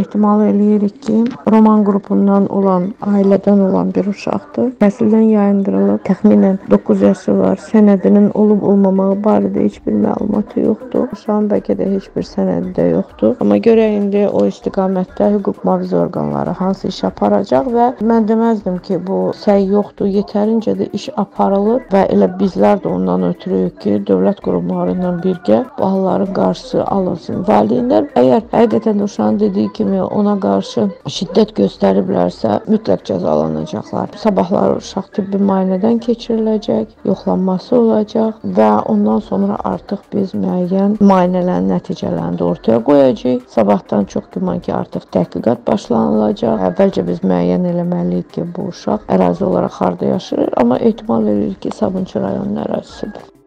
ehtimal eləyirik ki, Roman qrupundan olan, ailədən olan bir uşaqdır. Təhsildən yayındırılıb, təxminən 9 yaşı var. Sənədinin olub-olmamağı barədə heç bir məlumatı yoxdur. Uşağın bəlkə də heç bir sənədi də yoxdur. Amma görək indi o istiqamətdə hüquq mühafizə orqanları hansı iş aparacaq və mən deməzdim ki, bu səy yoxdur, yetərincə də iş aparılır və elə bizlər də ondan ötürüyük ki, dövlət qurumları ilə birgə bu halların qarşısı alınsın. Valideynlər əgər həqiqətən uşağın dediyi kimi ona qarşı şiddət göstəriblərsə, mütləq cəzalanacaqlar. Sabahlar uşaq tibbi müayinədən keçiriləcək, yoxlanması olacaq və ondan sonra artıq biz müəyyən müayinələrin nəticələrini də ortaya qoyacağıq. Sabahdan çox güman ki, artıq təhqiqat başlanılacaq. Əvvəlcə biz müəyyən eləməliyik ki, bu uşaq ərazi olaraq harda yaşayır, amma ehtimal veririk ki, Sabunçu rayonunun ərazisidir.